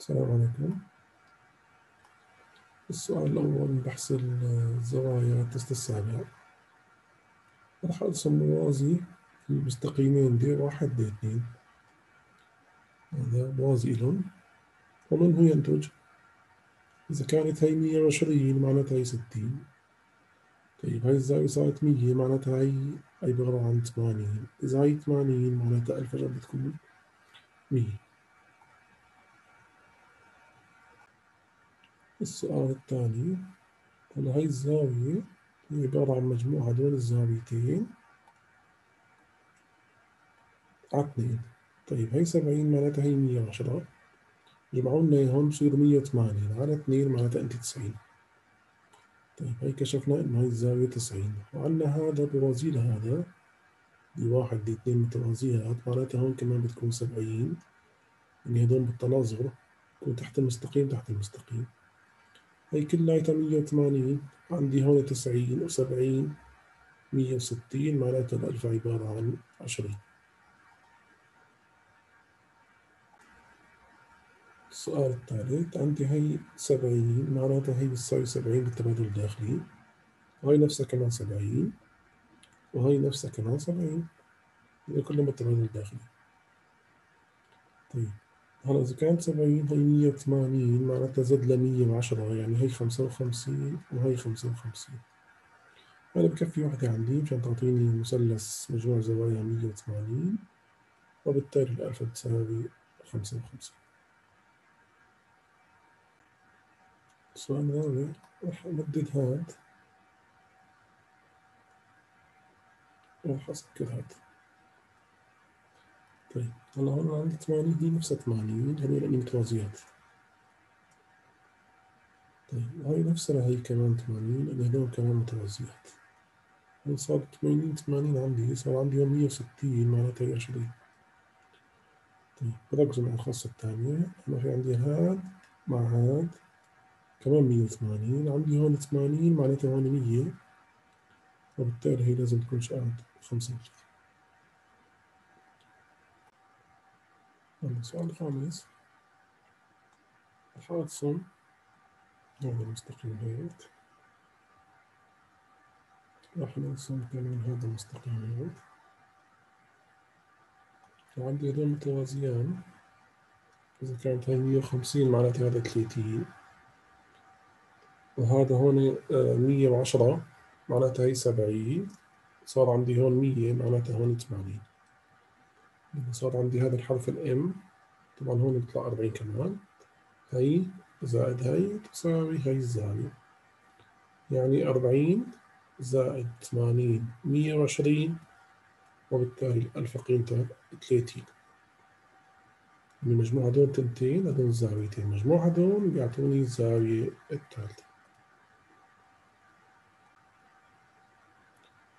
السلام عليكم. السؤال الأول من بحث الزوايا التست السابع. راح أرسم موازي المستقيمين دي واحد دي اثنين. هذا موازي لهم. ومنه ينتج؟ إذا كانت هاي مية وعشرين معناتها هي ستين. طيب هاي الزاوية صارت مية معناتها هاي عبارة عن ثمانين. إذا هاي ثمانين معناتها ألف بتكون مية. السؤال الثاني هلا هاي الزاوية هي عبارة عن مجموع هدول الزاويتين؟ على اثنين طيب هاي سبعين معناتها هي مية وعشرة جمعوا لنا إياهم بصير مية وثمانين على اثنين معناتها أنت تسعين. طيب هاي كشفنا إنه هاي الزاوية تسعين. وعندنا هذا بوازي لهذا دي واحد دي اثنين متوازيات معناتها هون كمان بتكون سبعين. يعني هدول بالتناظر يكون تحت المستقيم تحت المستقيم. هي كلها 180 عندي هون 90 و70 160 معناته الألف عبارة عن 20 السؤال الثالث عندي هي 70 معناتها هي بتساوي 70 بالتبادل الداخلي. وهي نفسها كمان 70 وهي نفسها كمان 70 هي كلهم بالتبادل الداخلي. طيب. هلا إذا كانت سبعين هي مية وثمانين معناتها زد لمية وعشرة يعني هي خمسة وخمسين وهي خمسة وخمسين. أنا بكفي وحدة عندي مشان تعطيني مثلث مجموع زوايا مية وثمانين وبالتالي الألفة بتساوي خمسة وخمسين. السؤال الرابع راح أمدد هاد. وراح أسكر هاد. طيب. هلا هون عندي 80 هي نفسها 80 هذول متوازيات طيب هاي نفسها هي كمان 80 لأن هذول كمان متوازيات. هون صار 80 80 عندي صار عندي هون 160 معناتها هي 20 طيب بركز مع الخاصة الثانية أنا في عندي هاد مع هاد كمان 180 عندي هون 80 معناتها هون 100 وبالتالي هي لازم تكون شقات 35 السؤال الخامس الحادثة هذا المستقيم هيك راح نرسم كمان هذا المستقيم هيك وعندي هذول متوازيان إذا كانت هاي مية وخمسين معناتها هذا ثلاثين وهذا هون مية وعشرة معناتها هي سبعين صار عندي هون مية معناتها هون ثمانين صار عندي هذا الحرف الام طبعا هون بيطلع 40 كمان. هي زائد هي تساوي هي الزاوية يعني 40 زائد 80 120 وبالتالي الألفة قيمتها 30 من مجموع هدول تنتين هدول زاويتين. مجموع هدول بيعطوني الزاوية الثالثة.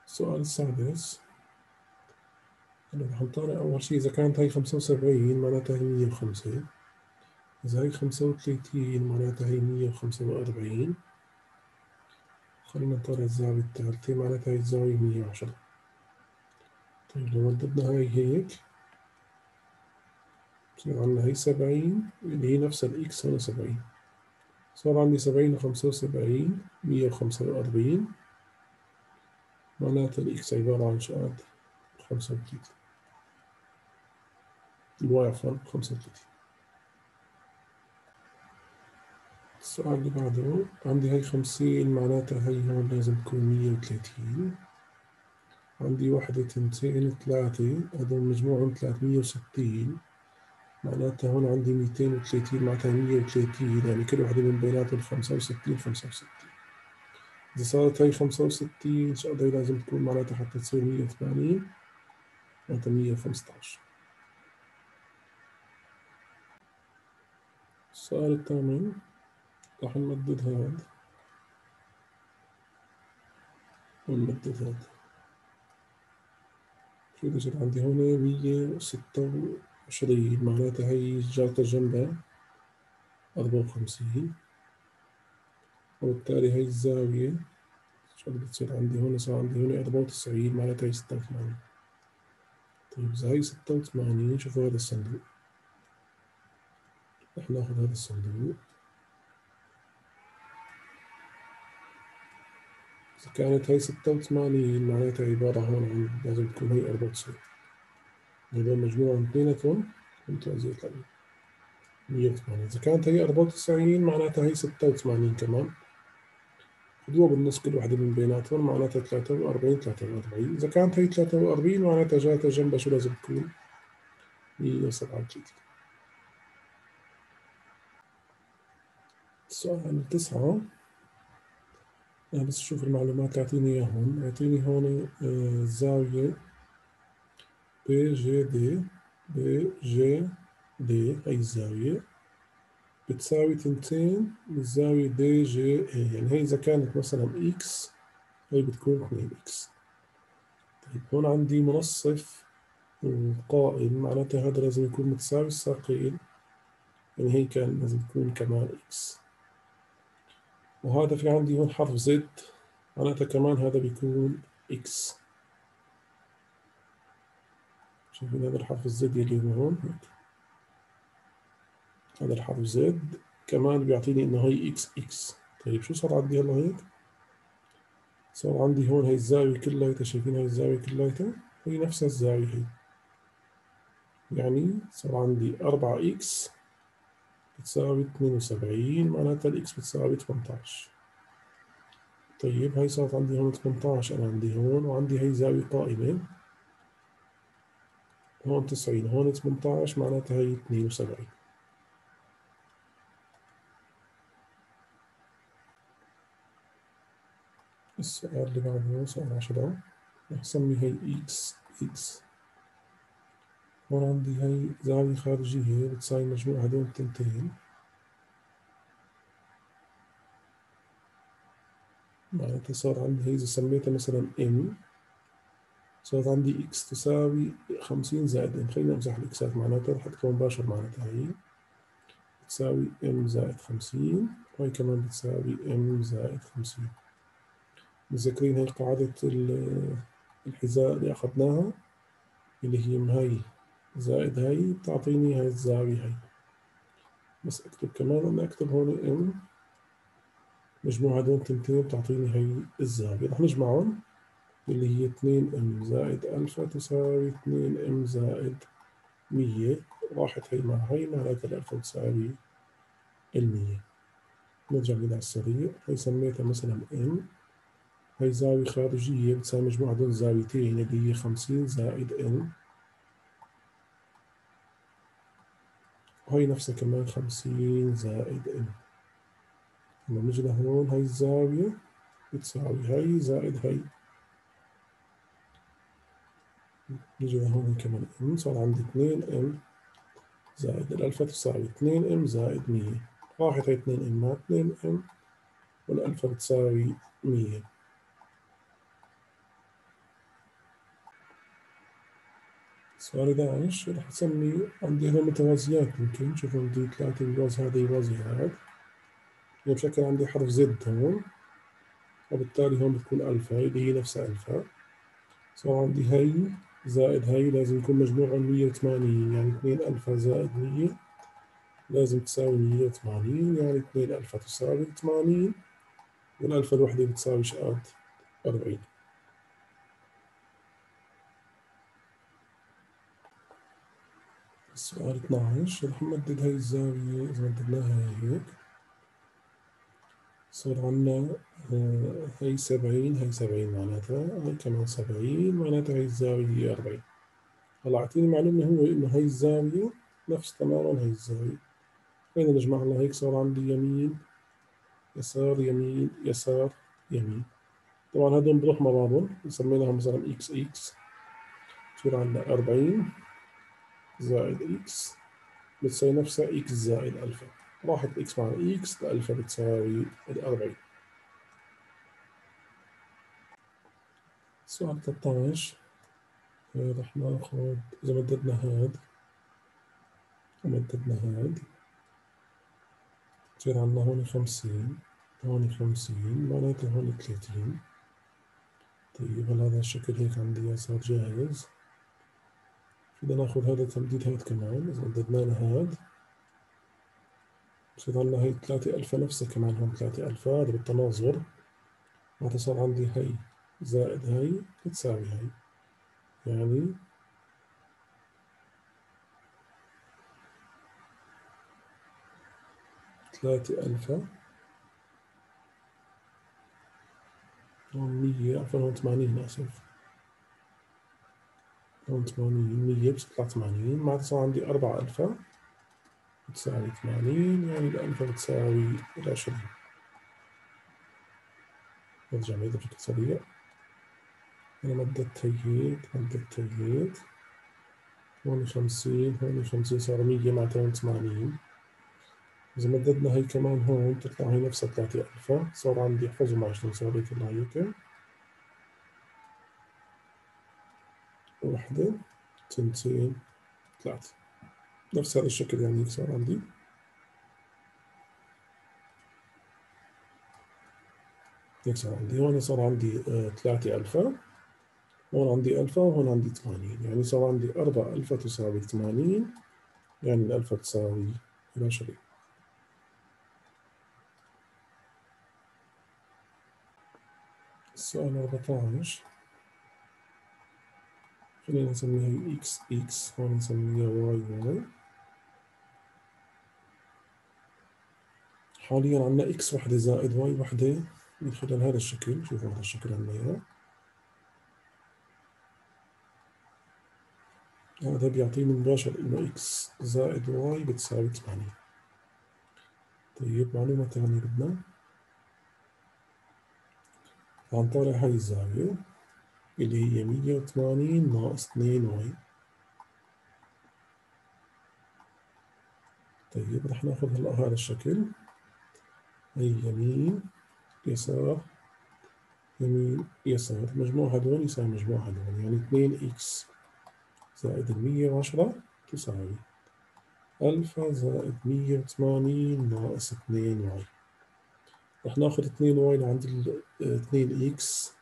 السؤال السادس أنا رح نطالع أول شي إذا كانت هاي خمسة وسبعين معناتها هي مية وخمسة. إذا هاي خمسة وثلاثين معناتها هي مية وخمسة وأربعين. خلينا نطالع الزاوية الثالثة معناتها هي الزاوية مية وعشرة. طيب لو مددنا هاي هيك بصير عندنا هي سبعين اللي هي نفس ال X هنا سبعين. صار عندي سبعين وخمسة وسبعين مية وخمسة وأربعين. معناتها ال X عبارة عن شقد خمسة وثلاثين. ال Y عفوا 35 السؤال اللي بعده عندي هاي 50 معناتها هي هون لازم تكون 130 عندي وحدة تنتين ثلاثة هذول مجموعهم 360 معناتها هون عندي 230 معناتها 130 يعني كل وحدة من بيناتهم 65 65 إذا صارت هاي 65 شو قد لازم تكون معناتها حتى تصير 180 معناتها 115 السؤال الثامن نمدد هذا ونمدد هذا شو بصير عندي هون مية وستة وعشرين. معناتها هي جارة جنبها أربعة وخمسين. وبالتالي هي الزاوية. شو بتصير عندي هون صار عندي هون أربعة وتسعين معناتها هي ستة وثمانين. طيب إذا هي ستة وثمانين شوفوا هذا الصندوق. رح ناخذ هذا الصندوق إذا كانت هاي ستة وثمانين معناتها عبارة هون عن لازم تكون هي أربعة وتسعين. هذول مجموعهم اثنيناتهم زائد ثمانية مية وثمانين. إذا كانت هي أربعة وتسعين معناتها هي ستة وثمانين كمان. خذوها بالنص كل وحدة من بيناتهم معناتها ثلاثة وأربعين ثلاثة وأربعين. إذا كانت هي ثلاثة وأربعين معناتها جاتها جنبها شو لازم تكون؟ مية وسبعة وثلاثين السؤال تسعة. أنا بس أشوف المعلومات تعطيني إياها هون يعطيني هون الزاوية بي جي دي بي جي دي هي الزاوية. بتساوي تنتين بالزاوية DGE يعني هي إذا كانت مثلا X هي بتكون اثنين X طيب هون عندي منصف وقائم معناتها هذا لازم يكون متساوي الساقين. يعني هي كان لازم تكون كمان X وهذا في عندي هون حرف Z معناتها كمان هذا بيكون X شايفين هذا الحرف ال Z يلي هو هون. هيك هذا الحرف Z كمان بيعطيني إنه هي X X طيب شو صار عندي هلا هيك؟ صار عندي هون هي الزاوية كلها شايفين هي الزاوية كلها هي نفس الزاوية هي. يعني صار عندي أربعة X بتساوي اثنين وسبعين معناتها ال X بتساوي تمنتاش. طيب هاي صارت عندي هون تمنتاش أنا عندي هون وعندي هي زاوية قائمة. هون تسعين هون تمنتاش معناتها هي اثنين وسبعين. السؤال اللي بعده سؤال عشرة رح نسمي هي X X هون عندي هي زاوية خارجية بتساوي مجموع هدول التنتين معناتها صار عندي هي إذا سميتها مثلا M. صارت عندي X تساوي خمسين زائد M خلينا نمسح ال X ات معناتها رح أكتبها مباشر معناتها هي بتساوي M زائد خمسين وهي كمان بتساوي إم زائد خمسين متذكرين هي قاعدة الحذاء اللي أخذناها اللي هي هاي زائد هاي بتعطيني هاي الزاوية هاي. بس أكتب كمان أنا أكتب هون إم مجموع هدول تنتين بتعطيني هاي الزاوية. رح نجمعهم اللي هي اتنين إم زائد ألفا تساوي اتنين إم زائد مية. راحت هي مع هي معناتها الألفا تساوي المية. نرجع كده على السريع. هي سميتها مثلا إم هي زاوية خارجية بتساوي مجموع هدول زاويتين اللي هي خمسين زائد إن. وهي نفسها كمان خمسين زائد إن لما نجي لهون هي الزاوية بتساوي هي زائد هي نجي لهون كمان إم صار عندي اتنين إم زائد الألفا تساوي اتنين إم زائد مية. راحت هي اتنين إم مع اتنين إم والألفا بتساوي مية. سؤال 11 رح أسمي عندي هنا متوازيات يمكن شوفوا عندي ثلاثة يوازي هذا يوازي هذا يعني بشكل عندي حرف زد هون وبالتالي هون بتكون ألفا اللي هي نفسها ألفا. صار عندي هي زائد هي لازم يكون مجموعهم 180 يعني 2 ألفا زائد 100 لازم تساوي 180 يعني 2 ألفا تساوي 80 والألفا الوحدة بتساوي شقات 40 السؤال 12 رح نمدد هاي الزاوية إذا مددناها هيك. صار عنا آه، هاي سبعين هاي سبعين معناتها. هاي كمان سبعين معناتها هاي الزاوية هي أربعين. هلا أعطيني معلومة هو إنه هاي الزاوية نفس تماما هاي الزاوية. خلينا نجمع لنا هيك صار عندي يمين يسار يمين يسار يمين. طبعا هدول بروح مع بعضهم. سميناهم مثلا X X بصير عندنا أربعين. زائد X بتساوي نفسها X زائد ألفا. راحت X مع X الألفا بتساوي الأربعين سؤال 13 رح ناخد إذا مددنا هاد. ومددنا هاد. بصير عندنا هون خمسين. هون خمسين معناته هون ثلاثين طيب هلا هذا الشكل هيك عندي صار جاهز؟ بدنا نأخذ هذا تمديد هاد كمان إذا مددنا له هاد بصير عندنا هي ثلاثة ألفا نفسها كمان هون ثلاثة ألفا هذا بالتناظر. معناتها صار عندي هي زائد هي بتساوي هي يعني ثلاثة ألفا هون مية. عفوا ثمانين آسف. هون ثمانين مية بتطلع ثمانين معناتها صار عندي أربعة ألفا. بتساوي ثمانين يعني الألفا بتساوي العشرين نرجع بشكل سريع. أنا مددت هيك مددت هيك هون خمسين هون خمسين صار مية معناتها هون ثمانين إذا مددنا هي كمان هون تطلع هي نفسها ثلاثة ألفا. صار عندي احفظوا معي شلون صار يطلع هيك واحدة تنتين ثلاثة. نفس هذا الشكل يعني صار عندي. صار عندي. هون صار عندي آه، ثلاثة ألفا. هون عندي ألفا وهون عندي ثمانين. يعني صار عندي أربعة ألفا تساوي ثمانين. يعني الألفا تساوي عشرين. السؤال 14 خلينا نسميها إكس إكس هون نسميها واي واي حاليا عندنا X وحدة زائد Y وحدة من خلال هذا الشكل. شوفوا هذا الشكل عندنا اياه هذا بيعطيني مباشر إنه X زائد Y بتساوي 8 طيب معلومة ثانية بدنا. عن طالع هاي الزاوية. اللي هي مية وثمانين ناقص اثنين Y طيب رح ناخذ هلا هذا الشكل. هي يمين يسار يمين يسار. مجموع هدول يساوي مجموع هدول يعني اثنين X زائد المية وعشرة تساوي ألفا زائد مية وثمانين ناقص اثنين واي. رح ناخذ 2 واي لعند ال 2 إكس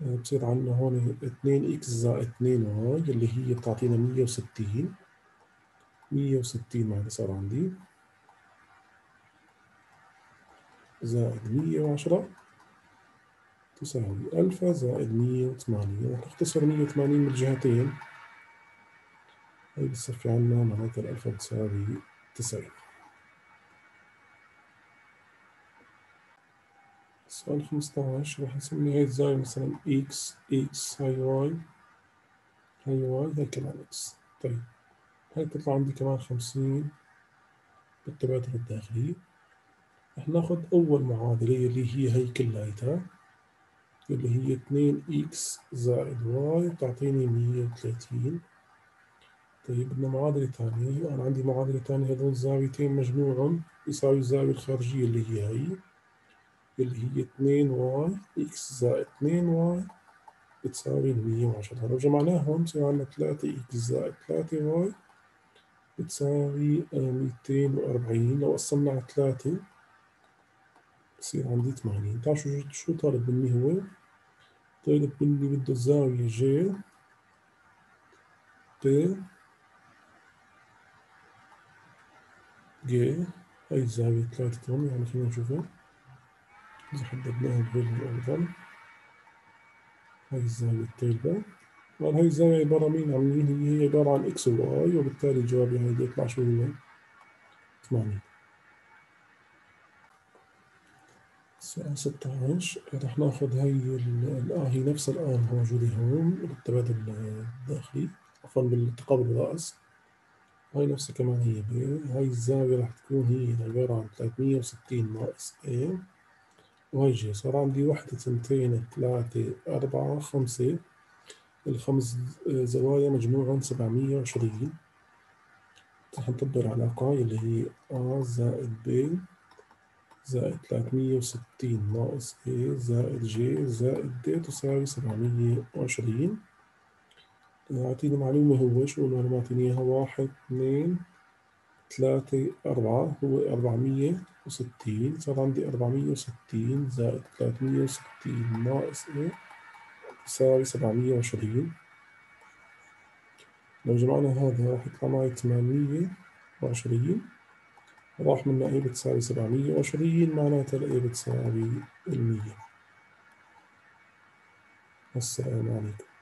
بصير عندنا هون 2 إكس زائد 2 واي اللي هي بتعطينا 160 160 معناتها صار عندي. زائد 110 تساوي ألفا زائد 180 رح نختصر 180 من الجهتين هي بتصفي عنا معناتها الألفا بتساوي 90 سؤال خمستاش راح نسمي هاي الزاوية مثلا إكس إكس هاي واي. هاي واي هاي كمان إكس طيب. هاي تطلع عندي كمان خمسين بالتبادل الداخلي رح ناخد أول معادلة اللي هي هي كلياتها اللي هي اتنين x زائد y بتعطيني مية وثلاثين. طيب بدنا معادلة ثانية. أنا عندي معادلة ثانية هذول الزاويتين مجموعهم يساوي الزاوية الخارجية اللي هي هي اللي هي 2 y x زائد 2 y بتساوي 110 لو جمعناهم بصير عندنا 3 x زائد 3 y بتساوي 240 لو قسمنا على 3 بصير عندي 80 تعرفوا شو شو طالب مني هو؟ طالب مني بده الزاوية جي ب جي هاي الزاوية 3 يعني خلينا نشوفها. حددناها بغير الأفضل هاي الزاوية الطيبة طبعا هاي الزاوية عبارة مين عن هي عبارة عن إكس وواي وبالتالي الجواب يعني يطلع شو هو 80 السؤال 16 رح ناخذ هي الآ هي نفس الآ الموجودة هون بالتبادل الداخلي عفوا بالتقابل الرأس. هاي نفسها كمان هي ب هاي الزاوية رح تكون هي عبارة عن 360 ناقص A. وهيجي صار عندي واحدة ثنتين ثلاثة أربعة خمسة. الخمس زوايا مجموعهم سبعمية وعشرين. رح نطبق العلاقة اللي هي A زائد B زائد ثلاثمية وستين. ناقص A زائد J زائد D تساوي سبعمية وعشرين. أعطيني معلومة هو شو المعلومات إياها واحد اثنين ثلاثة أربعة. هو أربعمية. وستين صار عندي أربعمية وستين زائد ثلاثمية وستين ناقص إيه؟ يساوي سبعمية وعشرين. لو جمعنا هذا راح يطلع معي ثمانمية وعشرين. راح منا A بتساوي سبعمية وعشرين؟ معناتها A بتساوي المية. السلام عليكم.